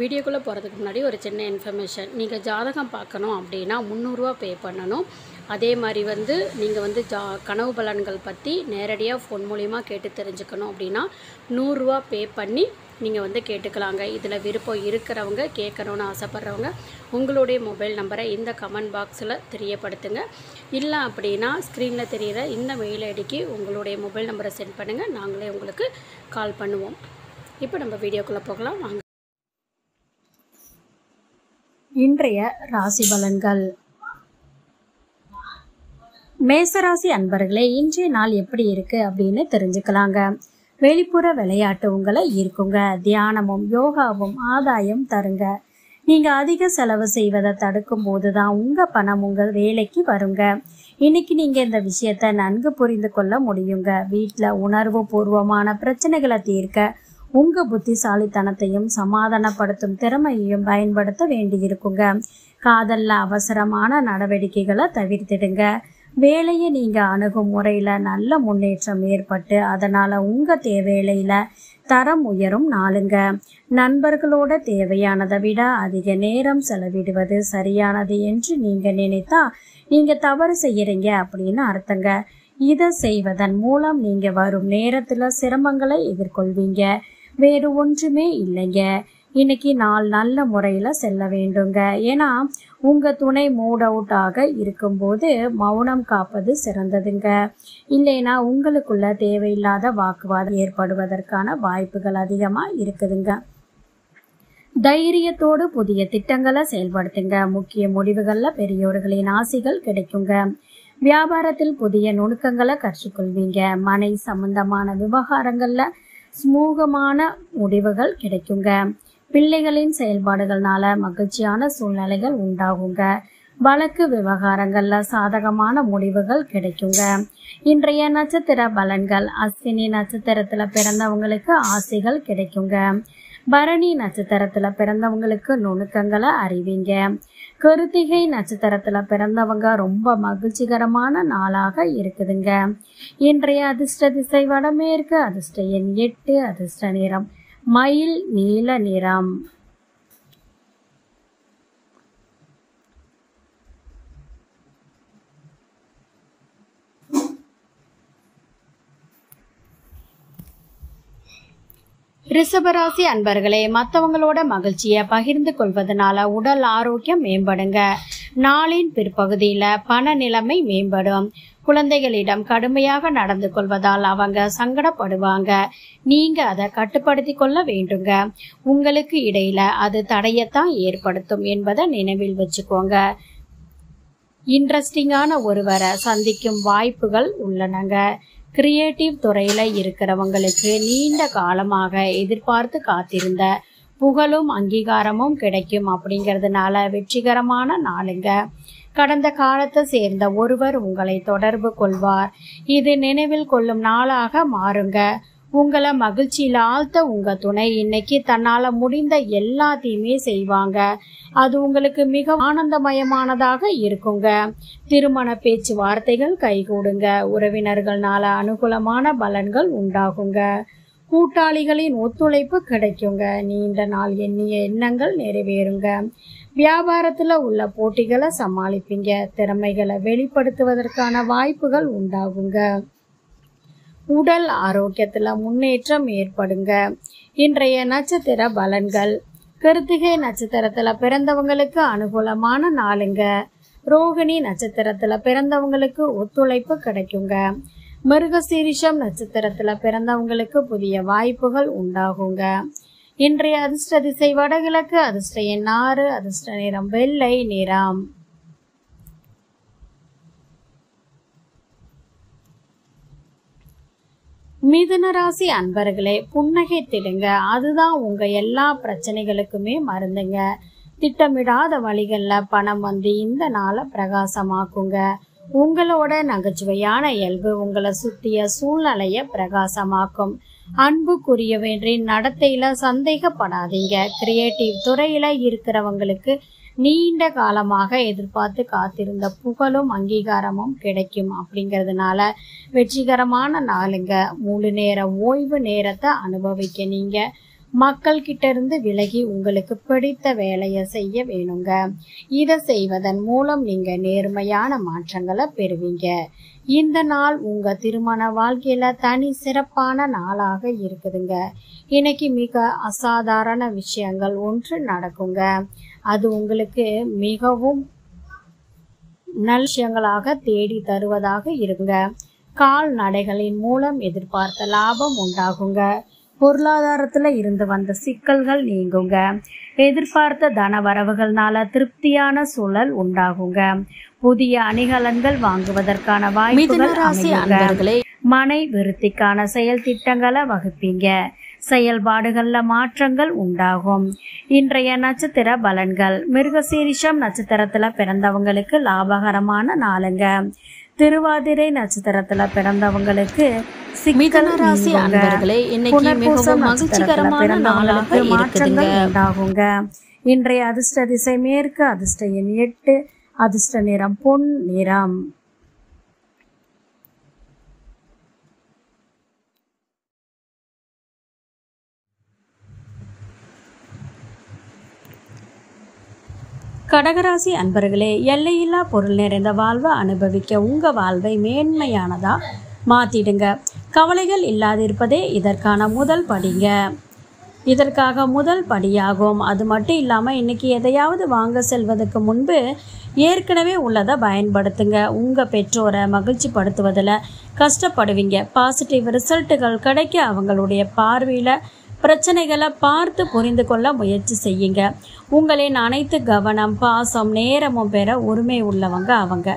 வீடியோக்குள்ளே போகிறதுக்கு முன்னாடி ஒரு சின்ன இன்ஃபர்மேஷன். நீங்கள் ஜாதகம் பார்க்கணும் அப்படின்னா முந்நூறுரூவா பே பண்ணணும். அதே மாதிரி வந்து நீங்கள் வந்து ஜா கனவு பலன்கள் பற்றி நேரடியாக ஃபோன் மூலிமா கேட்டு தெரிஞ்சுக்கணும் அப்படின்னா நூறுரூவா பே பண்ணி நீங்கள் வந்து கேட்டுக்கலாங்க. இதில் விருப்பம் இருக்கிறவங்க கேட்கணுன்னு ஆசைப்பட்றவங்க உங்களுடைய மொபைல் நம்பரை இந்த கமெண்ட் பாக்ஸில் தெரியப்படுத்துங்க. இல்லை அப்படின்னா ஸ்க்ரீனில் தெரிகிற இந்த மெயில் ஐடிக்கு உங்களுடைய மொபைல் நம்பரை சென்ட் பண்ணுங்கள் நாங்களே உங்களுக்கு கால் பண்ணுவோம். இப்போ நம்ம வீடியோக்குள்ளே போகலாம். வாங்க. இன்றைய ராசி பலன்கள். மேசராசி அன்பர்களே இன்றைய நாள் எப்படி இருக்கு அப்படின்னு தெரிஞ்சுக்கலாங்க. வெளிப்புற விளையாட்டு உங்களை ஈர்க்குங்க. தியானமும் யோகாவும் ஆதாயம் தருங்க. நீங்க அதிக செலவு செய்வதை தடுக்கும் போதுதான் உங்க பணம் உங்க வேலைக்கு வருங்க. இன்னைக்கு நீங்க இந்த விஷயத்த நன்கு புரிந்து கொள்ள முடியுங்க. வீட்டில் உணர்வு பூர்வமான பிரச்சனைகளை தீர்க்க உங்க புத்திசாலித்தனத்தையும் சமாதானப்படுத்தும் திறமையையும் பயன்படுத்த வேண்டியிருக்குங்க. காதல்ல அவசரமான நடவடிக்கைகளை தவிர்த்திடுங்க. வேலையை நீங்க அணுகும் முறையில நல்ல முன்னேற்றம் ஏற்பட்டு அதனால உங்க தேவையில தரம் உயரும் நாளுங்க. நண்பர்களோட தேவையானதை விட அதிக நேரம் செலவிடுவது சரியானது என்று நீங்க நினைத்தா நீங்க தவறு செய்யறீங்க அப்படின்னு அர்த்தங்க. இதை செய்வதன் மூலம் நீங்க வரும் நேரத்துல சிரமங்களை எதிர்கொள்வீங்க. வேறு ஒன்றுமே இல்லைங்க. இன்னைக்கு நாள் நல்ல முறையில் செல்ல வேண்டுங்க. ஏன்னா உங்கள் துணை மூட் அவுட்டாக இருக்கும்போது மௌனம் காப்பது சிறந்ததுங்க. இல்லைன்னா உங்களுக்குள்ள தேவையில்லாத வாக்குவாதம் ஏற்படுவதற்கான வாய்ப்புகள் அதிகமாக இருக்குதுங்க. தைரியத்தோடு புதிய திட்டங்களை செயல்படுத்துங்க. முக்கிய முடிவுகளில் பெரியோர்களின் ஆசைகள் கிடைக்குங்க. வியாபாரத்தில் புதிய நுணுக்கங்களை கற்றுக்கொள்வீங்க. மனை சம்பந்தமான விவகாரங்களில் சுமூகமான முடிவுகள் கிடைக்குங்க. பிள்ளைகளின் செயல்பாடுகள்னால மகிழ்ச்சியான சூழ்நிலைகள் உண்டாகுங்க. வழக்கு விவகாரங்கள்ல சாதகமான முடிவுகள் கிடைக்குங்க. இன்றைய நட்சத்திர பலன்கள் அஸ்வினி நட்சத்திரத்துல பிறந்தவங்களுக்கு ஆசைகள் கிடைக்குங்க. பரணி நட்சத்திரத்துல பிறந்தவங்களுக்கு நுணுக்கங்களை அறிவிங்க. கருத்திகை நட்சத்திரத்துல பிறந்தவங்க ரொம்ப மகிழ்ச்சிகரமான நாளாக இருக்குதுங்க. இன்றைய அதிர்ஷ்ட திசை வடமேற்கு அதிர்ஷ்ட எண் எட்டு அதிர்ஷ்ட நிறம். மயில் நீல நிறம். ரிஷபராசி அன்பர்களே மற்றவங்களோட மகிழ்ச்சியை பகிர்ந்து கொள்வதனால உடல் ஆரோக்கியம் மேம்படுங்க. நாளின் பிற்பகுதியில் பண நிலைமை மேம்படும். குழந்தைகளிடம் கடுமையாக நடந்து கொள்வதால் அவங்க சங்கடப்படுவாங்க. நீங்க அதை கட்டுப்படுத்தி கொள்ள வேண்டுங்க. உங்களுக்கு இடையில அது தடையத்தான் ஏற்படுத்தும் என்பதை நினைவில் வச்சுக்கோங்க. இன்ட்ரெஸ்டிங்கான ஒருவரை சந்திக்கும் வாய்ப்புகள் உள்ளனங்க. கிரியேட்டிவ் துறையில இருக்கிறவங்களுக்கு நீண்ட காலமாக எதிர்பார்த்து காத்திருந்த புகழும் அங்கீகாரமும் கிடைக்கும் அப்படிங்கிறதுனால வெற்றிகரமான நாளுங்க. கடந்த காலத்தை சேர்ந்த ஒருவர் உங்களை தொடர்பு கொள்வார். இது நினைவில் கொள்ளும் நாளாக மாறுங்க. உங்களை மகிழ்ச்சியில் ஆழ்த்த உங்க துணை இன்னைக்கு தன்னால முடிந்த எல்லாத்தையுமே செய்வாங்க. அது உங்களுக்கு மிக ஆனந்தமயமானதாக இருக்குங்க. திருமண பேச்சுவார்த்தைகள் கைகூடுங்க. உறவினர்கள்னால அனுகூலமான பலன்கள் உண்டாகுங்க. கூட்டாளிகளின் ஒத்துழைப்பு கிடைக்குங்க. நீண்ட நாள் எண்ணிய எண்ணங்கள் நிறைவேறுங்க. வியாபாரத்தில் உள்ள போட்டிகளை சமாளிப்பீங்க. திறமைகளை வெளிப்படுத்துவதற்கான வாய்ப்புகள் உண்டாகுங்க. உடல் ஆரோக்கியத்தில் முன்னேற்றம் ஏற்படுங்க. இன்றைய நட்சத்திர பலன்கள் கிருத்திகை நட்சத்திரத்தில் பிறந்தவங்களுக்கு அனுகூலமான நாளுங்க. ரோகிணி நட்சத்திரத்தில் பிறந்தவங்களுக்கு ஒத்துழைப்பு கிடைக்குங்க. மிருகசீரிஷம் நட்சத்திரத்தில் பிறந்தவங்களுக்கு புதிய வாய்ப்புகள் உண்டாகுங்க. இன்றைய அதிர்ஷ்ட திசை வடகிழக்கு அதிர்ஷ்ட எண் ஆறு அதிர்ஷ்ட நிறம் வெள்ளை நிறம். மிதுன ராசி அன்பர்களே புன்னகைத்திடுங்க. அதுதான் உங்க எல்லா பிரச்சனைகளுக்குமே மருந்துங்க. திட்டமிடாத வழிகளில் பணம் வந்து இந்த நாளை பிரகாசமாக்குங்க. உங்களோட நகைச்சுவையான இயல்பு உங்களை சுத்திய சூழ்நிலைய பிரகாசமாக்கும். அன்புக்குரியவற்றின் நடத்தையில சந்தேகப்படாதீங்க. கிரியேட்டிவ் துறையில இருக்கிறவங்களுக்கு நீண்ட காலமாக எதிர்பார்த்து காத்திருந்த புகழும் அங்கீகாரமும் கிடைக்கும் அப்படிங்கிறதுனால வெற்றிகரமான நாளுங்க. முழு நேர ஓய்வு நேரத்தை அனுபவிக்க நீங்க. மக்கள் கிட்ட இருந்து விலகி உங்களுக்கு பிடித்த வேலையை செய்ய வேணுங்க. இதை செய்வதன் மூலம் நீங்க நேர்மையான மாற்றங்களை பெறுவீங்க. இந்த நாள் உங்க திருமண வாழ்க்கையில தனி சிறப்பான நாளாக இருக்குதுங்க. இன்னைக்கு மிக அசாதாரண விஷயங்கள் ஒன்று நடக்குங்க. அது உங்களுக்கு மிகவும் நல்ல விஷயங்களாக தேடி தருவதாக இருங்க. கால்நடைகளின் மூலம் எதிர்பார்த்த லாபம் உண்டாகுங்க. பொருளாதாரத்துல இருந்து வந்த சிக்கல்கள் நீங்குங்க. எதிர்பார்த்த தன வரவுகள்னால திருப்தியான சூழல் உண்டாகுங்க. புதிய அணிகலன்கள் வாங்குவதற்கான வாய்ப்புகள். மனை விருத்திக்கான செயல் திட்டங்களை வகுப்பீங்க. செயல்பாடுகள்ல மாற்றங்கள் உண்டாகும். இன்றைய நட்சத்திர பலன்கள். மிருகசீரிஷம் நட்சத்திரத்துல பிறந்தவங்களுக்கு லாபகரமான நாளுங்க. திருவாதிரை நட்சத்திரத்துல பிறந்தவங்களுக்கு மிதுன ராசி. அன்பர்களே இன்னைக்கு மிகவும் மகிழ்ச்சிகரமான நாளாக மாற்றங்கள் உண்டாகுங்க. இன்றைய அதிர்ஷ்ட திசை மேற்கு அதிர்ஷ்ட எண் எட்டு அதிர்ஷ்ட நிறம் பொன் நிறம். கடகராசி அன்பர்களே எல்லையில்லா பொருள் நிறைந்த வாழ்வை அனுபவிக்க உங்கள் வாழ்வை மேன்மையானதா மாத்திடுங்க. கவலைகள் இல்லாதிருப்பதே இதற்கான முதல் படிங்க. இதற்காக முதல் படியாகும். அது மட்டும் இல்லாமல் இன்னைக்கு எதையாவது வாங்க செல்வதற்கு முன்பு ஏற்கனவே உள்ளதை பயன்படுத்துங்க. உங்கள் பெற்றோரை மகிழ்ச்சிப்படுத்துவதில் கஷ்டப்படுவீங்க. பாசிட்டிவ் ரிசல்ட்டுகள் கிடைக்க அவங்களுடைய பார்வையில் பிரச்சனைகளை பார்த்து புரிந்து கொள்ள முயற்சி செய்யுங்க. உங்களின் அனைத்து கவனம் பாசம் நேரமும் பெற உரிமை உள்ளவங்க அவங்க.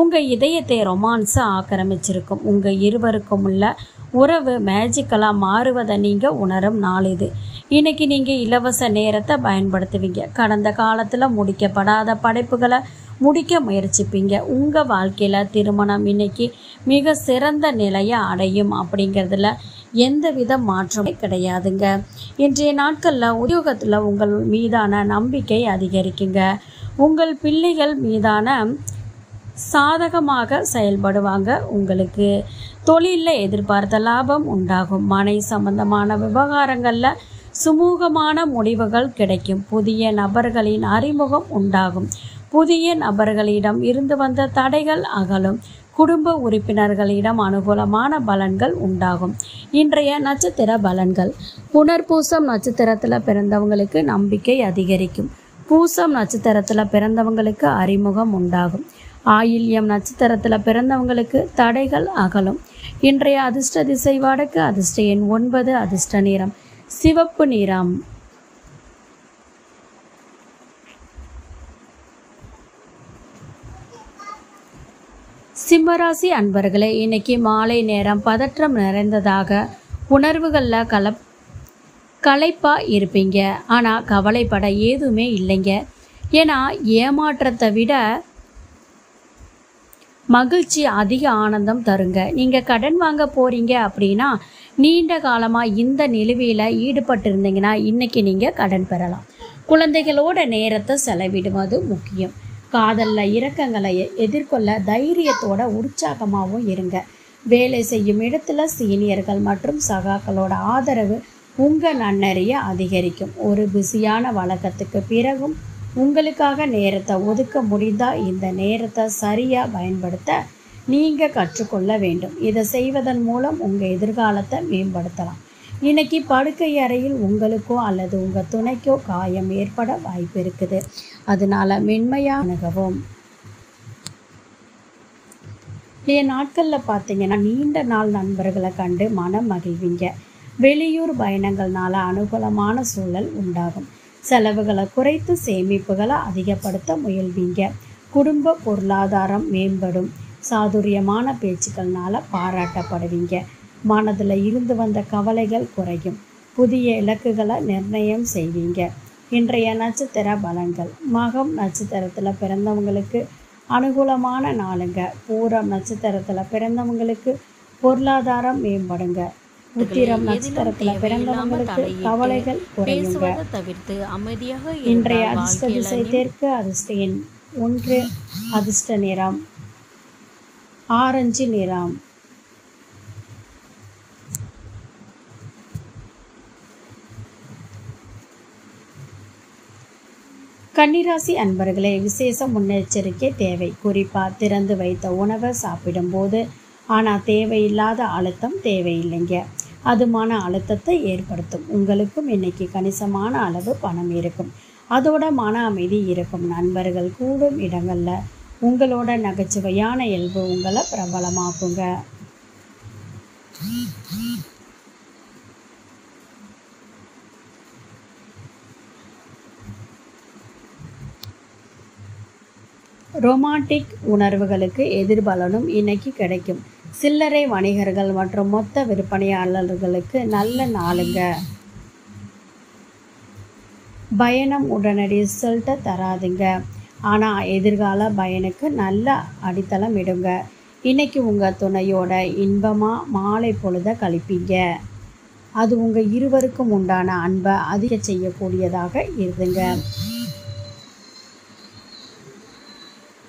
உங்கள் இதயத்தை ரொமான்ஸை ஆக்கிரமிச்சிருக்கும். உங்கள் இருவருக்கும் உள்ள உறவு மேஜிக்கலாக மாறுவதை நீங்கள் உணரும் நாள் இது. இன்னைக்கு நீங்கள் இலவச நேரத்தை பயன்படுத்துவீங்க. கடந்த காலத்தில் முடிக்கப்படாத படைப்புகளை முடிக்க முயற்சிப்பீங்க. உங்கள் வாழ்க்கையில் திருமணம் இன்னைக்கு மிக சிறந்த நிலையை அடையும் அப்படிங்கிறதுல எந்தவித மாற்றமே கிடையாதுங்க. இன்றைய நாட்களில் உத்தியோகத்தில் உங்கள் மீதான நம்பிக்கை அதிகரிக்குங்க. உங்கள் பிள்ளைகள் மீதான சாதகமாக செயல்படுவாங்க உங்களுக்கு. தொழிலில் எதிர்பார்த்த லாபம் உண்டாகும். மனை சம்பந்தமான விவகாரங்களில் சுமூகமான முடிவுகள் கிடைக்கும். புதிய நபர்களின் அறிமுகம் உண்டாகும். புதிய நபர்களிடம் இருந்து வந்த தடைகள் அகலும். குடும்ப உறுப்பினர்களிடம் அனுகூலமான பலன்கள் உண்டாகும். இன்றைய நட்சத்திர பலன்கள். புனர்பூசம் நட்சத்திரத்தில் பிறந்தவங்களுக்கு நம்பிக்கை அதிகரிக்கும். பூசம் நட்சத்திரத்தில் பிறந்தவங்களுக்கு அறிமுகம் உண்டாகும். ஆயில்யம் நட்சத்திரத்தில் பிறந்தவங்களுக்கு தடைகள் அகலும். இன்றைய அதிர்ஷ்ட திசை வடக்கு அதிர்ஷ்ட எண் ஒன்பது அதிர்ஷ்ட நிறம். சிவப்பு நிறம். சிம்மராசி அன்பர்களே இன்னைக்கு மாலை நேரம் பதற்றம் நிறைந்ததாக உணர்வுகளில் கல களைப்பாக இருப்பீங்க. ஆனால் கவலைப்பட ஏதுமே இல்லைங்க. ஏன்னா ஏமாற்றத்தை விட மகிழ்ச்சி அதிக ஆனந்தம் தருங்க. நீங்கள் கடன் வாங்க போகிறீங்க அப்படின்னா நீண்ட காலமாக இந்த நிலுவையில் ஈடுபட்டிருந்தீங்கன்னா இன்றைக்கி நீங்கள் கடன் பெறலாம். குழந்தைகளோட நேரத்தை செலவிடுவது முக்கியம். காதலில் இரக்கங்களை எ- எதிர்கொள்ள தைரியத்தோட உற்சாகமாகவும் இருங்க. வேலை செய்யும் இடத்துல சீனியர்கள் மற்றும் சகாக்களோட ஆதரவு உங்கள் நன்னறிய அதிகரிக்கும். ஒரு பிஸியான வழக்கத்துக்கு பிறகும் உங்களுக்காக நேரத்தை ஒதுக்க முடிந்தால் இந்த நேரத்தை சரியாக பயன்படுத்த நீங்கள் கற்றுக்கொள்ள வேண்டும். இதை செய்வதன் மூலம் உங்கள் எதிர்காலத்தை மேம்படுத்தலாம். இன்னைக்கு படுக்கை அறையில் உங்களுக்கோ அல்லது உங்கள் துணைக்கோ காயம் ஏற்பட வாய்ப்பு இருக்குது. அதனால மென்மையாக அணுகவும் இன்றைய நாட்களில் பார்த்தீங்கன்னா நீண்ட நாள் நண்பர்களை கண்டு மனம் மகிழ்வீங்க. வெளியூர் பயணங்கள்னால அனுகூலமான சூழல் உண்டாகும். செலவுகளை குறைத்து சேமிப்புகளை அதிகப்படுத்த முயல்வீங்க. குடும்ப பொருளாதாரம் மேம்படும். சாதுரியமான பேச்சுக்கள்னால பாராட்டப்படுவீங்க. மனதில் இருந்து வந்த கவலைகள் குறையும். புதிய இலக்குகளை நிர்ணயம் செய்வீங்க. இன்றைய நட்சத்திர பலன்கள். மகம் நட்சத்திரத்தில் பிறந்தவங்களுக்கு அனுகூலமான நாளுங்க. பூரம் நட்சத்திரத்தில் பிறந்தவங்களுக்கு பொருளாதாரம் மேம்படுங்க. உத்திரம் நட்சத்திரத்தில் பிறந்தவங்களுக்கு கவலைகள் குறையுங்க. தவிர்த்து அமைதியாக இன்றைய அதிர்ஷ்ட திசை தெற்கு அதிர்ஷ்ட எண் ஒன்று அதிர்ஷ்ட நிறம். ஆரஞ்சு நிறம். கன்னிராசி அன்பர்களே விசேஷ முன்னெச்சரிக்கை தேவை. குறிப்பாக திறந்து வைத்த உணவை சாப்பிடும்போது ஆனால் தேவையில்லாத அழுத்தம் தேவையில்லைங்க. அது மன அழுத்தத்தை ஏற்படுத்தும். உங்களுக்கும் இன்னைக்கு கணிசமான அளவு பணம் இருக்கும். அதோட மன அமைதி இருக்கும். நண்பர்கள் கூடும் இடங்களில் உங்களோட நகைச்சுவையான இயல்பு உங்களை பிரபலமாக்குங்க. ரொமான்டிக் உணர்வுகளுக்கு எதிர்பலனும் இன்னைக்கு கிடைக்கும். சில்லறை வணிகர்கள் மற்றும் மொத்த விற்பனையாளர்களுக்கு நல்ல நாளுங்க. பயணம் உடனடி ரிசல்ட்டை தராதுங்க. ஆனால் எதிர்கால பயனுக்கு நல்ல அடித்தளம் இடுங்க. இன்னைக்கு உங்கள் துணையோட இன்பமாக மாலை பொழுத கழிப்பீங்க. அது உங்கள் இருவருக்கும் உண்டான அன்பை அதிக செய்யக்கூடியதாக இருந்துங்க.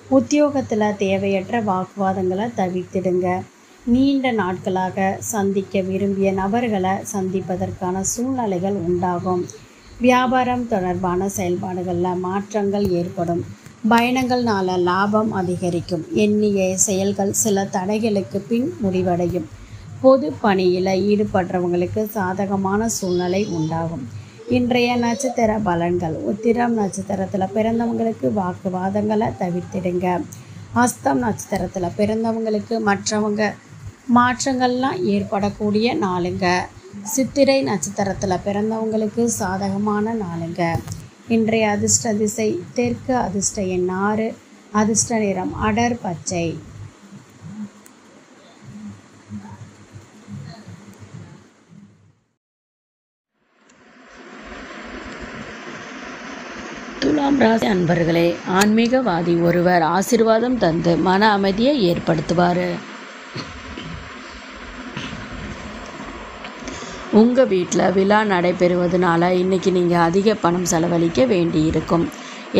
உத்தியோகத்தில் தேவையற்ற வாக்குவாதங்களை தவிர்த்திடுங்க. நீண்ட நாட்களாக சந்திக்க விரும்பிய நபர்களை சந்திப்பதற்கான சூழ்நிலைகள் உண்டாகும். வியாபாரம் தொடர்பான செயல்பாடுகளில் மாற்றங்கள் ஏற்படும். பயணங்கள்னால லாபம் அதிகரிக்கும். எண்ணிய செயல்கள் சில தடைகளுக்கு பின் முடிவடையும். பொது பணியில் ஈடுபடுறவங்களுக்கு சாதகமான சூழ்நிலை உண்டாகும். இன்றைய நட்சத்திர பலன்கள். உத்திரம் நட்சத்திரத்தில் பிறந்தவங்களுக்கு வாக்குவாதங்களை தவிர்த்திடுங்க. அஸ்தம் நட்சத்திரத்தில் பிறந்தவங்களுக்கு மற்றவங்க மாற்றங்கள்லாம் ஏற்படக்கூடிய நாளுங்க. சித்திரை நட்சத்திரத்தில் பிறந்தவங்களுக்கு சாதகமான நாளுங்க. இன்றைய அதிர்ஷ்ட திசை தெற்கு அதிர்ஷ்ட எண் ஆறு அதிர்ஷ்ட நிறம் அடர் பச்சை. ராசி அன்பர்களே ஆன்மீகவாதி ஒருவர் ஆசிர்வாதம் தந்து மன அமைதியை ஏற்படுத்துவார். உங்கள் வீட்டில் விழா நடைபெறுவதனால இன்னைக்கு நீங்கள் அதிக பணம் செலவழிக்க வேண்டியிருக்கும்.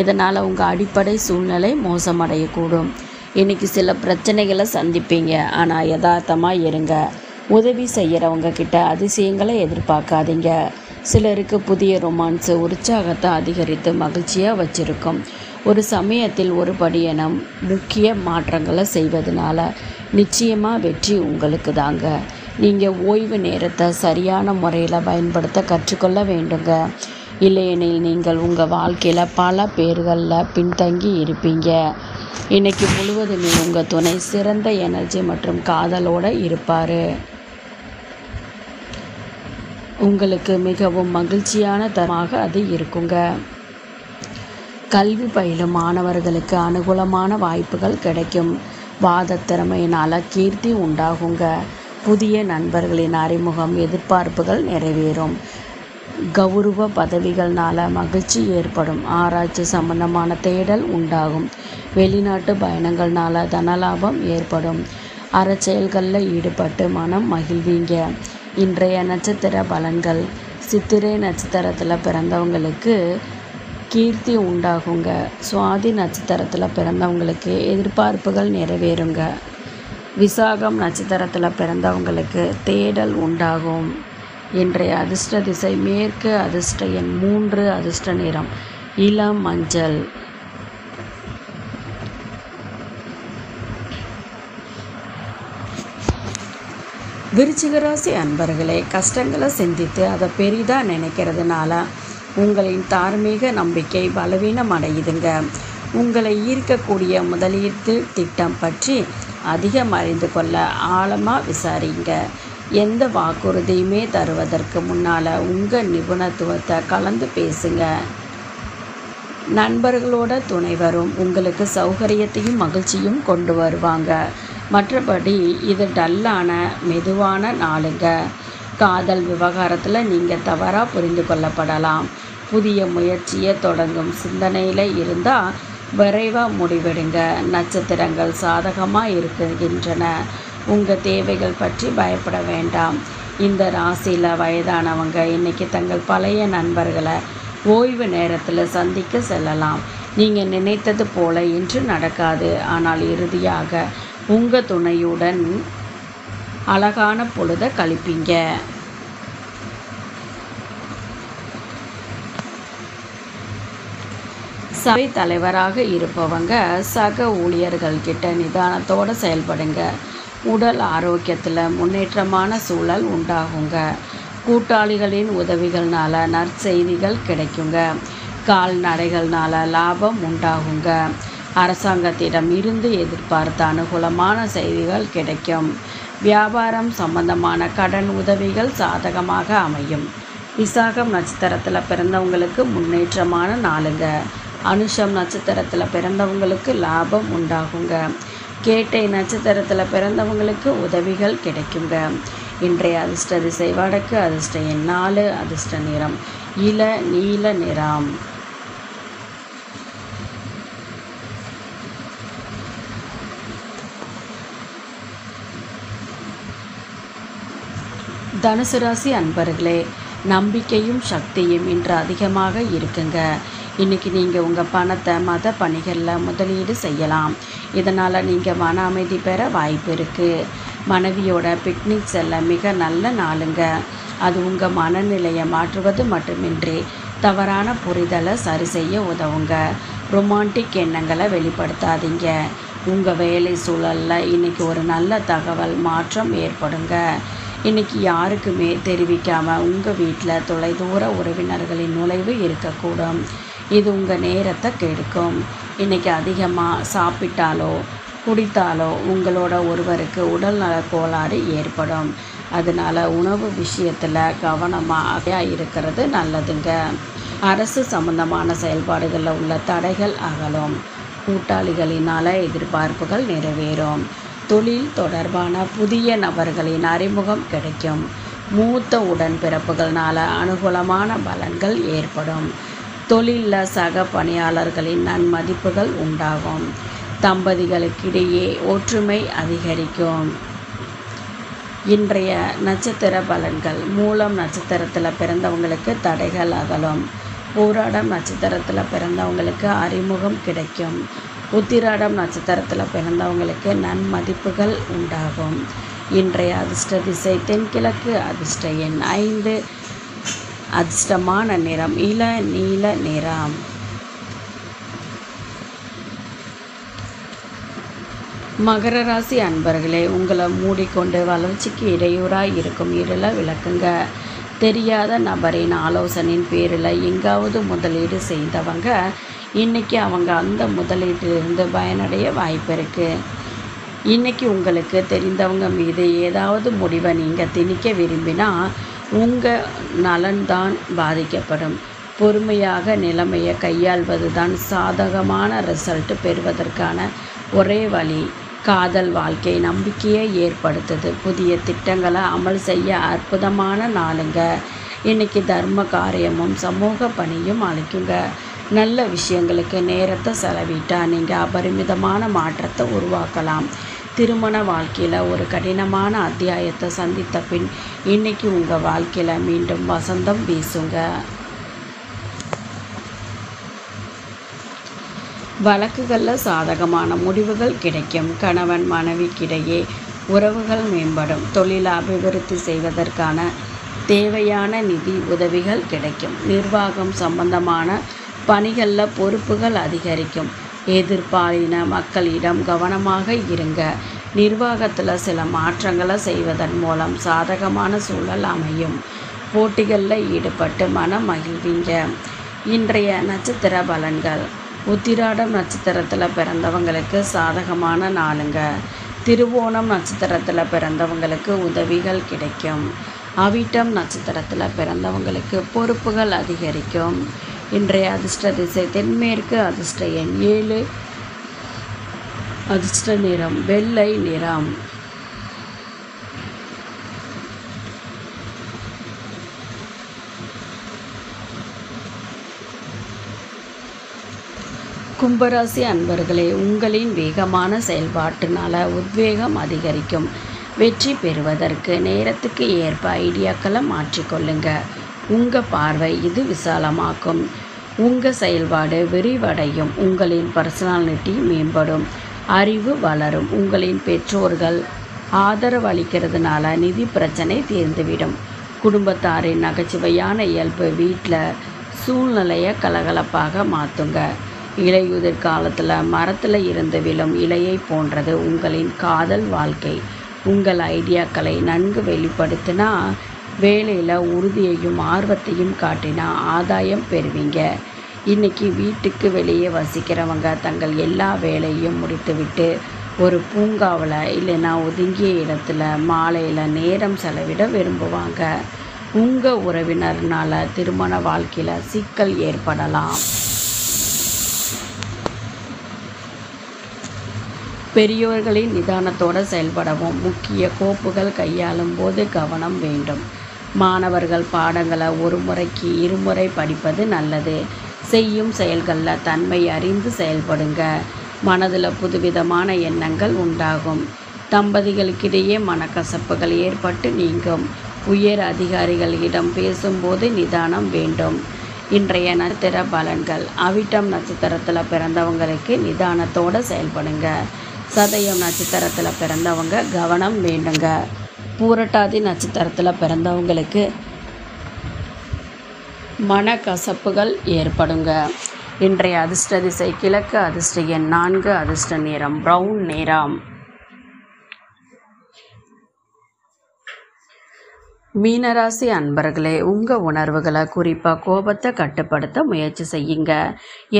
இதனால் உங்கள் அடிப்படை சூழ்நிலை மோசமடையக்கூடும். இன்றைக்கி சில பிரச்சனைகளை சந்திப்பீங்க. ஆனால் யதார்த்தமாக இருங்க. உதவி செய்கிறவங்க கிட்ட அதிசயங்களை எதிர்பார்க்காதீங்க. சிலருக்கு புதிய ரொமான்ஸு உற்சாகத்தை அதிகரித்து மகிழ்ச்சியாக வச்சுருக்கும். ஒரு சமயத்தில் ஒரு படியனம் முக்கிய மாற்றங்களை செய்வதனால நிச்சயமாக வெற்றி உங்களுக்கு தாங்க. நீங்கள் ஓய்வு நேரத்தை சரியான முறையில் பயன்படுத்த கற்றுக்கொள்ள வேண்டுங்க. இல்லையெனில் நீங்கள் உங்கள் வாழ்க்கையில் பல பேர்களில் பின்தங்கி இருப்பீங்க. இன்னைக்கு முழுவதுமே உங்கள் துணை சிறந்த எனர்ஜி மற்றும் காதலோடு இருப்பார். உங்களுக்கு மிகவும் மகிழ்ச்சியான தரமாக அது இருக்குங்க. கல்வி பயிலும் மாணவர்களுக்கு அனுகூலமான வாய்ப்புகள் கிடைக்கும். வாத திறமையினால் கீர்த்தி உண்டாகுங்க. புதிய நண்பர்களின் அறிமுகம் எதிர்பார்ப்புகள் நிறைவேறும். கௌரவ பதவிகள்னால மகிழ்ச்சி ஏற்படும். ஆராய்ச்சி சம்பந்தமான தேடல் உண்டாகும். வெளிநாட்டு பயணங்கள்னால தனலாபம் ஏற்படும். அறச்செயல்களில் ஈடுபட்டு மனம் மகிழ்வீங்க. இன்றைய நட்சத்திர பலன்கள். சித்திரை நட்சத்திரத்தில் பிறந்தவங்களுக்கு கீர்த்தி உண்டாகுங்க. சுவாதி நட்சத்திரத்தில் பிறந்தவங்களுக்கு எதிர்பார்ப்புகள் நிறைவேறுங்க. விசாகம் நட்சத்திரத்தில் பிறந்தவங்களுக்கு தேடல் உண்டாகும். இன்றைய அதிர்ஷ்ட திசை மேற்கு அதிர்ஷ்ட எண் மூன்று அதிர்ஷ்ட நிறம். இளம் மஞ்சள். விருச்சிக ராசி அன்பர்களே கஷ்டங்களை சிந்தித்து அதை பெரிதாக நினைக்கிறதுனால உங்களின் தார்மீக நம்பிக்கை பலவீனம் அடையுதுங்க. உங்களை ஈர்க்கக்கூடிய முதலீட்டு திட்டம் பற்றி அதிகம் அறிந்து கொள்ள ஆழமாக விசாரிங்க. எந்த வாக்குறுதியுமே தருவதற்கு முன்னால் உங்கள் நிபுணத்துவத்தை கலந்து பேசுங்க. நண்பர்களோட துணை வரும். உங்களுக்கு சௌகரியத்தையும் மகிழ்ச்சியும் கொண்டு வருவாங்க. மற்றபடி இது டல்லான மெதுவான நாளுங்க. காதல் விவகாரத்தில் நீங்கள் தவறாக புரிந்து கொள்ளப்படலாம். புதிய முயற்சியை தொடங்கும் சிந்தனையில் இருந்தால் விரைவாக முடிவெடுங்க. நட்சத்திரங்கள் சாதகமாக இருக்கின்றன உங்கள் தேவைகள் பற்றி பயப்பட வேண்டாம். இந்த ராசியில் வயதானவங்க இன்றைக்கி தங்கள் பழைய நண்பர்களை ஓய்வு நேரத்தில் சந்திக்க செல்லலாம். நீங்கள் நினைத்தது போல இன்று நடக்காது. ஆனால் இறுதியாக உங்கள் துணையுடன் அழகான பொழுதை கழிப்பீங்க. சபை தலைவராக இருப்பவங்க சக ஊழியர்கள் கிட்ட நிதானத்தோடு செயல்படுங்க. உடல் ஆரோக்கியத்தில் முன்னேற்றமான சூழல் உண்டாகுங்க. கூட்டாளிகளின் உதவிகள்னால நற்செய்திகள் கிடைக்குங்க. கால்நடைகள்னால லாபம் உண்டாகுங்க. அரசாங்கத்திடம் இருந்து எதிர்பார்த்த அனுகூலமான செய்திகள் கிடைக்கும். வியாபாரம் சம்பந்தமான கடன் உதவிகள் சாதகமாக அமையும். விசாகம் நட்சத்திரத்தில் பிறந்தவங்களுக்கு முன்னேற்றமான நாளுங்க. அனுஷம் நட்சத்திரத்தில் பிறந்தவங்களுக்கு லாபம் உண்டாகுங்க. கேட்டை நட்சத்திரத்தில் பிறந்தவங்களுக்கு உதவிகள் கிடைக்குங்க. இன்றைய அதிர்ஷ்ட திசை வடக்கு அதிர்ஷ்ட எண் நாலு அதிர்ஷ்ட நிறம் இள நீல நிறம். தனுசு ராசி அன்பர்களே நம்பிக்கையும் சக்தியும் இன்று அதிகமாக இருக்குங்க. இன்னைக்கு நீங்கள் உங்கள் பணத்தை மத பணிகளில் முதலீடு செய்யலாம். இதனால் நீங்கள் மன அமைதி பெற வாய்ப்பு இருக்குது மனைவியோட பிக்னிக் செல்ல மிக நல்ல நாளுங்க. அது உங்கள் மனநிலையை மாற்றுவது மட்டுமின்றி தவறான புரிதலை சரி செய்ய உதவுங்க. ரொமான்டிக் எண்ணங்களை வெளிப்படுத்தாதீங்க. உங்கள் வேலை சூழலில் இன்றைக்கி ஒரு நல்ல தகவல் மாற்றம் ஏற்படுங்க. இன்றைக்கி யாருக்குமே தெரிவிக்காமல் உங்கள் வீட்டில் தொலைதூர உறவினர்களின் நுழைவு இருக்கக்கூடும். இது உங்கள் நேரத்தை கெடுக்கும். இன்றைக்கி அதிகமாக சாப்பிட்டாலோ குடித்தாலோ உங்களோட ஒருவருக்கு உடல்நலக் கோளாறு ஏற்படும். அதனால உணவு விஷயத்தில் கவனமாக இருக்கிறது நல்லதுங்க. அரசு சம்பந்தமான செயல்பாடுகளில் உள்ள தடைகள் அகலும். கூட்டாளிகளினால் எதிர்பார்ப்புகள் நிறைவேறும். தொழில் தொடர்பான புதிய நபர்களின் அறிமுகம் கிடைக்கும். மூத்த உடன்பிறப்புகள்னால அனுகூலமான பலன்கள் ஏற்படும். தொழிலில் சக பணியாளர்களின் நன்மதிப்புகள் உண்டாகும். தம்பதிகளுக்கிடையே ஒற்றுமை அதிகரிக்கும். இன்றைய நட்சத்திர பலன்கள். மூலம் நட்சத்திரத்தில் பிறந்தவங்களுக்கு தடைகள் அகலும். பூராடம் நட்சத்திரத்தில் பிறந்தவங்களுக்கு அறிமுகம் கிடைக்கும். உத்திராடம் நட்சத்திரத்தில் பிறந்தவங்களுக்கு நன்மதிப்புகள் உண்டாகும். இன்றைய அதிர்ஷ்ட திசை தென்கிழக்கு அதிர்ஷ்ட எண் ஐந்து. அதிர்ஷ்டமான நிறம் இள நீல நிறம். மகர ராசி அன்பர்களே உங்களை மூடிக்கொண்டு வளர்ச்சிக்கு இடையூறாக இருக்கும் இருளை விளக்குங்க. தெரியாத நபரின் ஆலோசனையின் பேரில் எங்காவது முதலீடு செய்தவங்க இன்றைக்கி அவங்க அந்த முதலீட்டிலிருந்து பயனடைய வாய்ப்பு இருக்குது இன்றைக்கி உங்களுக்கு தெரிந்தவங்க மீது ஏதாவது முடிவை நீங்கள் திணிக்க விரும்பினா உங்கள் நலன்தான் பாதிக்கப்படும். பொறுமையாக நிலைமையை கையாள்வது தான் சாதகமான ரிசல்ட் பெறுவதற்கான ஒரே வழி. காதல் வாழ்க்கை நம்பிக்கையை ஏற்படுத்துது. புதிய திட்டங்களை அமல் செய்ய அற்புதமான நாளுங்க. இன்னைக்கு தர்ம காரியமும் சமூக பணியும் அளிக்குங்க. நல்ல விஷயங்களுக்கு நேரத்தை செலவிட்டா நீங்கள் அபரிமிதமான மாற்றத்தை உருவாக்கலாம். திருமண வாழ்க்கையில் ஒரு கடினமான அத்தியாயத்தை சந்தித்த பின் இன்னைக்கு உங்கள் வாழ்க்கையில் மீண்டும் வசந்தம் வீசுங்க. வழக்குகளில் சாதகமான முடிவுகள் கிடைக்கும். கணவன் மனைவிக்கிடையே உறவுகள் மேம்படும். தொழில் அபிவிருத்தி செய்வதற்கான தேவையான நிதி உதவிகள் கிடைக்கும். நிர்வாகம் சம்பந்தமான பணிகளில் பொறுப்புகள் அதிகரிக்கும். எதிர்பாலின மக்களிடம் கவனமாக இருங்க. நிர்வாகத்தில் சில மாற்றங்களை செய்வதன் மூலம் சாதகமான சூழல் அமையும். போட்டிகளில் ஈடுபட்டு மனம் மகிழ்வீங்க. இன்றைய நட்சத்திர பலன்கள். உத்திராடம் நட்சத்திரத்தில் பிறந்தவங்களுக்கு சாதகமான நாளுங்க. திருவோணம் நட்சத்திரத்தில் பிறந்தவங்களுக்கு உதவிகள் கிடைக்கும். அவிட்டம் நட்சத்திரத்தில் பிறந்தவங்களுக்கு பொறுப்புகள் அதிகரிக்கும். இன்றைய அதிர்ஷ்ட திசை தென்மேற்கு அதிர்ஷ்ட எண் ஏழு. அதிர்ஷ்ட நிறம் வெள்ளை நிறம். கும்பராசி அன்பர்களே உங்களின் வேகமான செயல்பாட்டினால உத்வேகம் அதிகரிக்கும். வெற்றி பெறுவதற்கு நேரத்துக்கு ஏற்ப ஐடியாக்களை மாற்றிக்கொள்ளுங்க உங்கள் பார்வை இது விசாலமாக்கும். உங்கள் செயல்பாடு விரிவடையும். உங்களின் பர்சனாலிட்டி மேம்படும். அறிவு வளரும். உங்களின் பெற்றோர்கள் ஆதரவு அளிக்கிறதுனால நிதி பிரச்சனை தீர்ந்துவிடும். குடும்பத்தாரின் நகைச்சுவையான இயல்பு வீட்டில் சூழ்நிலையை கலகலப்பாக மாற்றுங்க இலையுதிர் காலத்தில் மரத்தில் இருந்து விழும் இலையை போன்றது உங்களின் காதல் வாழ்க்கை. உங்கள் ஐடியாக்களை நன்கு வெளிப்படுத்தினா வேலையில் உறுதியையும் ஆர்வத்தையும் காட்டினா ஆதாயம் பெறுவீங்க. இன்னைக்கு வீட்டுக்கு வெளியே வசிக்கிறவங்க தங்கள் எல்லா வேலையும் முடித்துவிட்டு ஒரு பூங்காவில் இல்லைன்னா ஒதுங்கிய இடத்துல மாலையில் நேரம் செலவிட விரும்புவாங்க. உங்கள் உறவினர்னால் திருமண வாழ்க்கையில் சிக்கல் ஏற்படலாம். பெரியோர்களின் நிதானத்தோடு செயல்படவும் முக்கிய கோப்புகள் கையாளும் போது கவனம் வேண்டும். மாணவர்கள் பாடங்களை ஒரு முறைக்கு இருமுறை படிப்பது நல்லது. செய்யும் செயல்களில் தன்மை அறிந்து செயல்படுங்க. மனதில் புதுவிதமான எண்ணங்கள் உண்டாகும். தம்பதிகளுக்கிடையே மனக்கசப்புகள் ஏற்பட்டு நீங்கும். உயர் அதிகாரிகளிடம் பேசும்போது நிதானம் வேண்டும். இன்றைய நட்சத்திர பலன்கள். அவிட்டம் நட்சத்திரத்தில் பிறந்தவங்களுக்கு நிதானத்தோடு செயல்படுங்க. சதயம் நட்சத்திரத்தில் பிறந்தவங்க கவனம் வேண்டுங்க. பூரட்டாதி நட்சத்திரத்தில் பிறந்தவங்களுக்கு மனக்கசப்புகள் ஏற்படுங்க. இன்றைய அதிர்ஷ்ட திசை கிழக்கு அதிர்ஷ்ட எண் நான்கு அதிர்ஷ்ட நேரம் ப்ரௌன் நேரம். மீனராசி அன்பர்களே உங்கள் உணர்வுகளை குறிப்பாக கோபத்தை கட்டுப்படுத்த முயற்சி செய்யுங்க.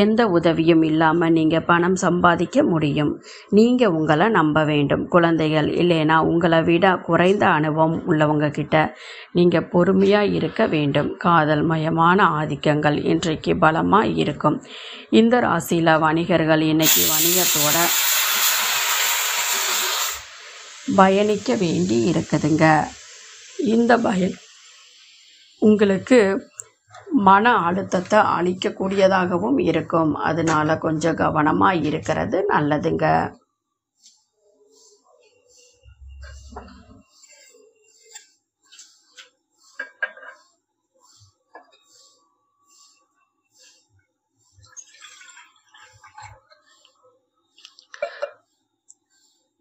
எந்த உதவியும் இல்லாமல் நீங்கள் பணம் சம்பாதிக்க முடியும். நீங்கள் உங்களை நம்ப வேண்டும். குழந்தைகள் இல்லைனா உங்களை விட குறைந்த அனுபவம் உள்ளவங்க கிட்ட நீங்கள் பொறுமையாக இருக்க வேண்டும். காதல் மயமான ஆதிக்கங்கள் இன்றைக்கு பலமாக இருக்கும். இந்த ராசியில் வணிகர்கள் இன்றைக்கி வணிகத்தோட பயணிக்க வேண்டி இருக்குதுங்க. இந்த பயம் உங்களுக்கு மன அழுத்தத்தை அளிக்கக்கூடியதாகவும் இருக்கும். அதனால கொஞ்சம் கவனமாக இருக்கிறது நல்லதுங்க.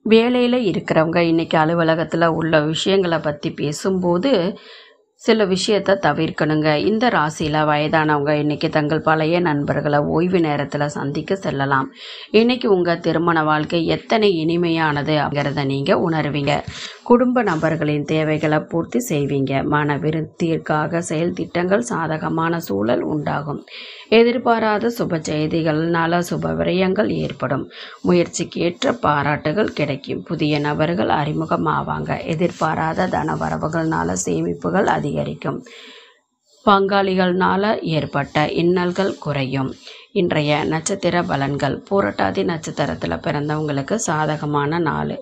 வேலையில் இருக்கிறவங்க இன்றைக்கி அலுவலகத்தில் உள்ள விஷயங்களை பற்றி பேசும்போது சில விஷயத்தை தவிர்க்கணுங்க. இந்த ராசியில் வயதானவங்க இன்றைக்கி தங்கள் பழைய நண்பர்களை ஓய்வு நேரத்தில் சந்திக்க செல்லலாம். இன்றைக்கி உங்கள் திருமண வாழ்க்கை எத்தனை இனிமையானது அப்படிங்கிறத நீங்கள் உணர்வீங்க. குடும்ப நபர்களின் தேவைகளை பூர்த்தி செய்வீங்க. மன விருத்திற்காக செயல் திட்டங்கள் சாதகமான சூழல் உண்டாகும். எதிர்பாராத சுப செய்திகள்னால சுப விரயங்கள் ஏற்படும். முயற்சிக்கு ஏற்ற பாராட்டுகள் கிடைக்கும். புதிய நபர்கள் அறிமுகமாவாங்க. எதிர்பாராத தன வரவுகள்னால சேமிப்புகள் அதிகரிக்கும். பங்காளிகள்னால ஏற்பட்ட இன்னல்கள் குறையும். இன்றைய நட்சத்திர பலன்கள். பூரட்டாதி நட்சத்திரத்தில் பிறந்தவங்களுக்கு சாதகமான நாள்.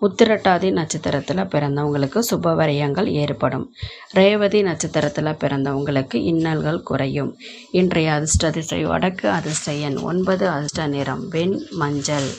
உத்திரட்டாதி நட்சத்திரத்தில் பிறந்தவங்களுக்கு சுபவரியங்கள் ஏற்படும். ரேவதி நட்சத்திரத்தில் பிறந்தவங்களுக்கு இன்னல்கள் குறையும். இன்றைய அதிர்ஷ்ட திசை வடக்கு அதிர்ஷ்ட எண் ஒன்பது அதிர்ஷ்ட நிறம் வெண் மஞ்சள்.